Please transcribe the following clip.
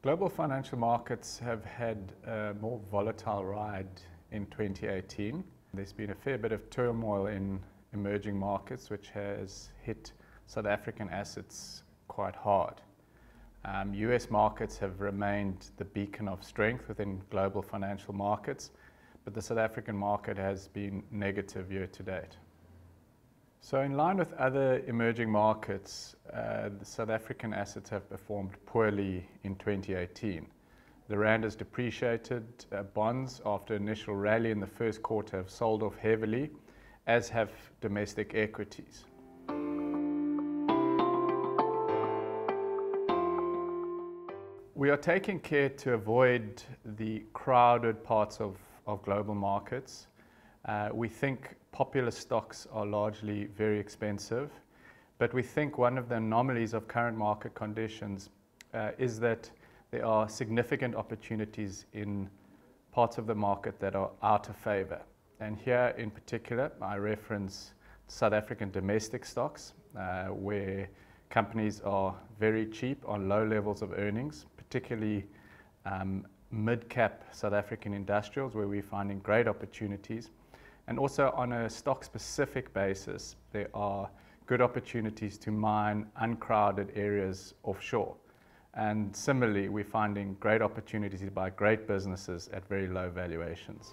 Global financial markets have had a more volatile ride in 2018. There's been a fair bit of turmoil in emerging markets, which has hit South African assets quite hard. Um, US markets have remained the beacon of strength within global financial markets, but the South African market has been negative year to date. So, in line with other emerging markets, uh, the South African assets have performed poorly in 2018. The rand has depreciated. Uh, bonds, after initial rally in the first quarter, have sold off heavily, as have domestic equities. We are taking care to avoid the crowded parts of, of global markets. Uh, we think popular stocks are largely very expensive, but we think one of the anomalies of current market conditions uh, is that there are significant opportunities in parts of the market that are out of favor. And here in particular, I reference South African domestic stocks, uh, where companies are very cheap on low levels of earnings, particularly um, mid-cap South African industrials where we're finding great opportunities. And also on a stock-specific basis, there are good opportunities to mine uncrowded areas offshore. And similarly, we're finding great opportunities to buy great businesses at very low valuations.